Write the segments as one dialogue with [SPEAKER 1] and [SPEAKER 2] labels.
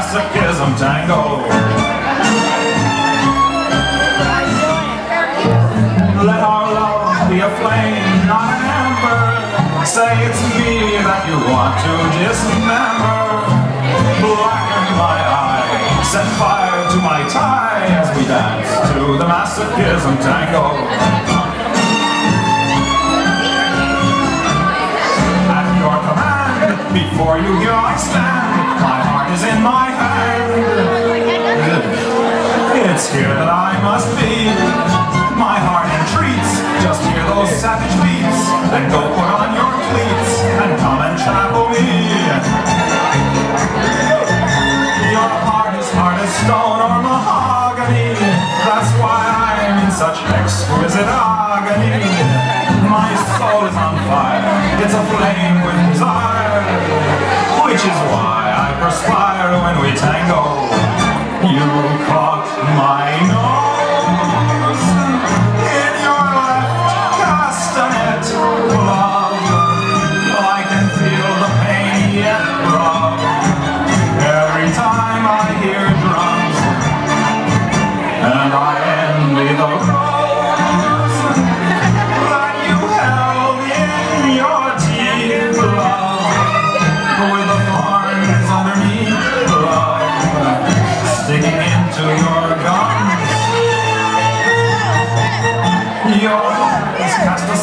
[SPEAKER 1] masochism tango. Let our love be a flame, not an ember. Say it's me that you want to dismember. Blacken my eye, set fire to my tie as we dance to the masochism tango. Before you hear I stand, is in my hand. It's here that I must be. My heart entreats, just hear those savage beats, and go put on your cleats, and come and trample me. Your heart is hard as stone or mahogany, that's why I'm in such exquisite agony. My soul is on fire, it's aflame with desire Which is why perspire when we tango. You caught my nose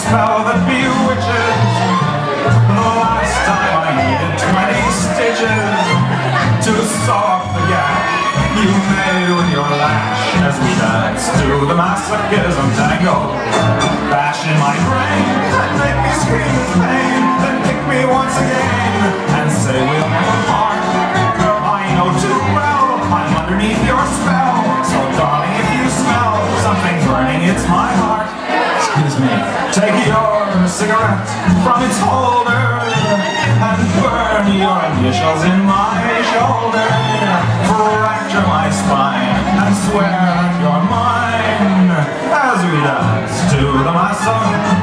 [SPEAKER 1] spell that bewitches The last time I needed 20 stitches To up the gap. You made with your lash As we dance to the masochism tango. Bash in my brain and make me scream with pain Then pick me once again and say we'll never part I know too well I'm underneath your spell. So darling if you smell something burning it's my heart is me. Take your cigarette from its holder and burn your initials in my shoulder. Fracture my spine and swear that you're mine as we dance to the master.